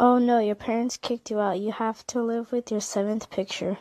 Oh no, your parents kicked you out, you have to live with your seventh picture.